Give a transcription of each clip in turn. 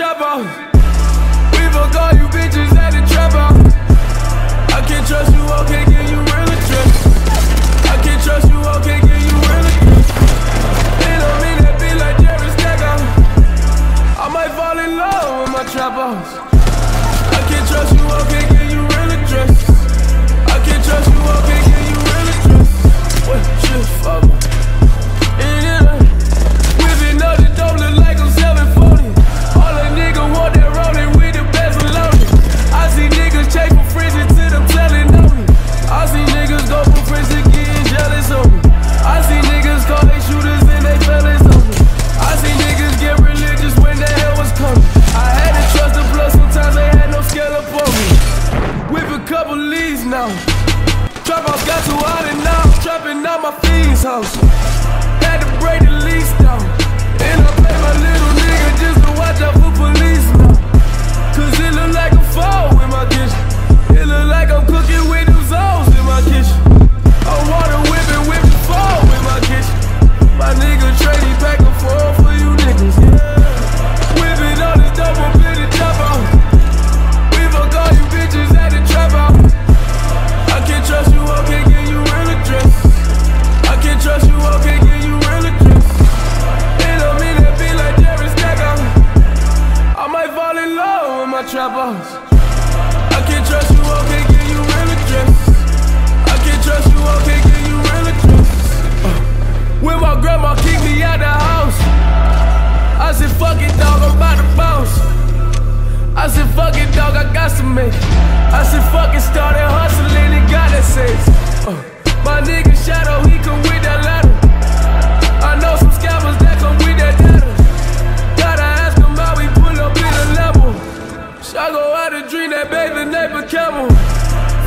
trap house. We fuck couple leads now. Trap house got too hot and now I'm trapping out my fiend's house. Had to break the lease down. House. I can't trust you, I can't give you real address. I can't trust you, I can't give you real address. Uh, when my grandma kicked me out the house, I said, fuck it, dog, I'm about to bounce. I said, fuck it, dog, I got some make. I said, fuck it, started hustling and got that sense. Uh, my nigga Shadow, he come with that baby neighbor camel.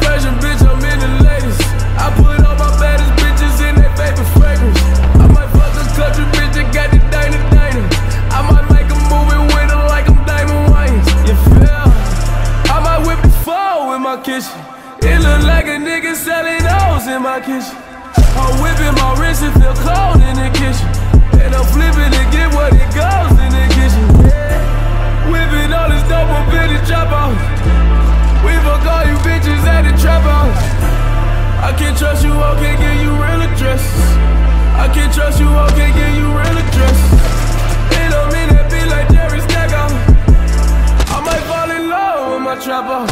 Fashion bitch, I'm in the latest. I put all my baddest bitches in their favorite fragrance. I might fuck a country bitch that got the diner diner. I might make a movie with her like I'm Damon Wayans. You feel? I might whip the fall in my kitchen. It look like a nigga selling O's in my kitchen. I'm whipping my wrist and feel cold in the kitchen. And I'm flipping to get what it goes in the kitchen. Yeah. Whipping all this dope up the trust you, okay, give you real address. And I'm in that beat like Jerry Stagger. I might fall in love with my trapper.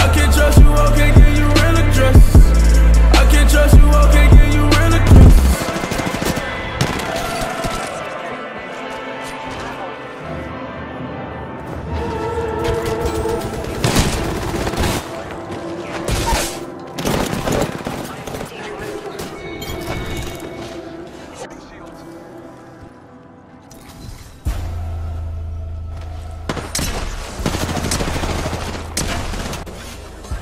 I can't trust you, okay, give you real address. I can't trust you, okay,